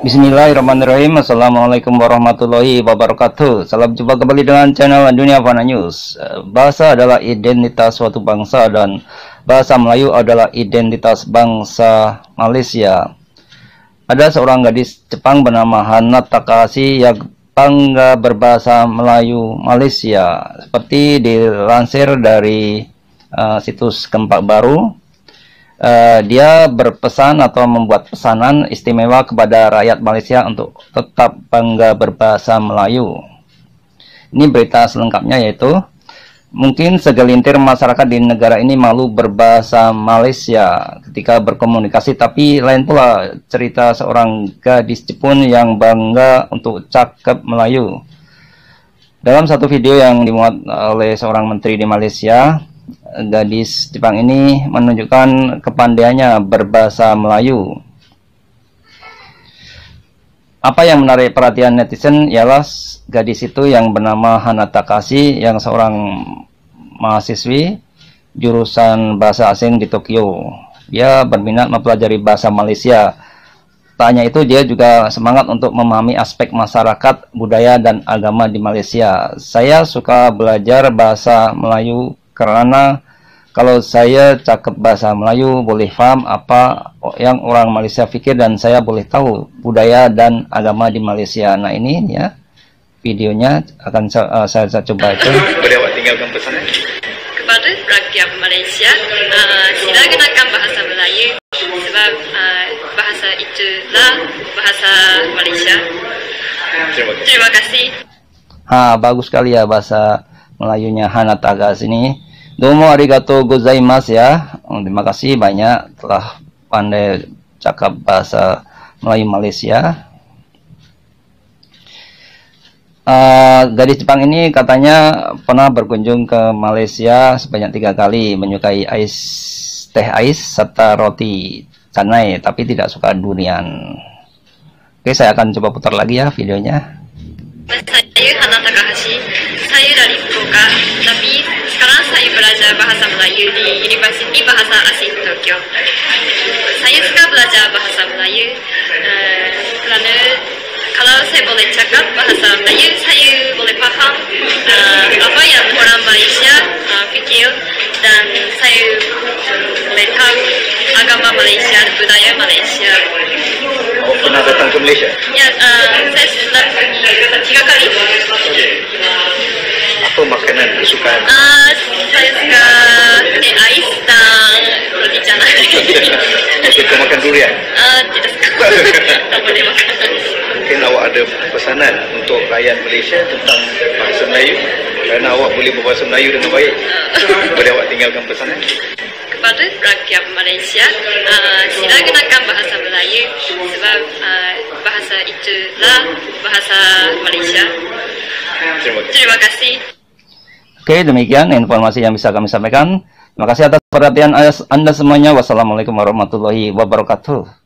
Bismillahirrahmanirrahim. Assalamualaikum warahmatullahi wabarakatuh. Salam jumpa kembali dengan channel Dunia Fana News. Bahasa adalah identitas suatu bangsa dan Bahasa Melayu adalah identitas bangsa Malaysia. Ada seorang gadis Jepang bernama Hana Takahashi yang bangga berbahasa Melayu Malaysia. Seperti dilansir dari uh, situs Kempak Baru uh, dia berpesan atau membuat pesanan istimewa kepada rakyat Malaysia untuk tetap bangga berbahasa Melayu. Ini berita selengkapnya yaitu mungkin segelintir masyarakat di negara ini malu berbahasa Malaysia ketika berkomunikasi tapi lain pula cerita seorang gadis Jepun yang bangga untuk cakap Melayu. Dalam satu video yang dimuat oleh seorang menteri di Malaysia, gadis Jepang ini menunjukkan kepandaiannya berbahasa Melayu. Apa yang menarik perhatian netizen ialah gadis itu yang bernama Hana Takashi yang seorang mahasiswi jurusan bahasa asing di Tokyo. Dia berminat mempelajari bahasa Malaysia. Tanya itu dia juga semangat untuk memahami aspek masyarakat, budaya, dan agama di Malaysia. Saya suka belajar bahasa Melayu karena kalau saya cakap bahasa Melayu boleh paham apa yang orang Malaysia fikir dan saya boleh tahu budaya dan agama di Malaysia. Nah ini ya videonya akan uh, saya, saya coba itu. Boleh awak tinggalkan pesan kepada rakyat Malaysia uh, sila gunakan bahasa Melayu sebab uh, bahasa itulah bahasa Malaysia. Terima kasih. Terima kasih. Ha bagus sekali ya bahasa Melayunya Hana Tagas ini. Domo arigato gozaimasu ya. Oh, terima kasih banyak telah pandai cakap bahasa Melayu Malaysia. Uh, gadis Jepang ini katanya pernah berkunjung ke Malaysia sebanyak tiga kali, menyukai ais teh ais serta roti canai, tapi tidak suka durian. Oke, saya akan coba putar lagi ya videonya. Saya dari belajar bahasa Melayu di Universiti Bahasa Asing Tokyo. Saya suka belajar bahasa Melayu uh, kerana kalau saya boleh cakap bahasa Melayu, saya boleh faham uh, apa yang orang Malaysia uh, fikir dan saya boleh tahu agama Malaysia, budaya Malaysia. Awak pernah datang ke Malaysia? Ya, uh, saya sudah pergi tiga kali. Apa makanan kesukaan? Uh, saya suka teh ais dan roti canai. Suka makan durian? uh, tidak suka. tak boleh makan. Mungkin awak ada pesanan untuk rakyat Malaysia tentang bahasa Melayu kerana awak boleh berbahasa Melayu dengan baik. Boleh awak tinggalkan pesanan? Kepada rakyat Malaysia, uh, sila gunakan bahasa Melayu sebab uh, bahasa itulah bahasa Malaysia. Terima kasih. Terima kasih. Oke, demikian informasi yang bisa kami sampaikan. Terima kasih atas perhatian Anda semuanya. Wassalamualaikum warahmatullahi wabarakatuh.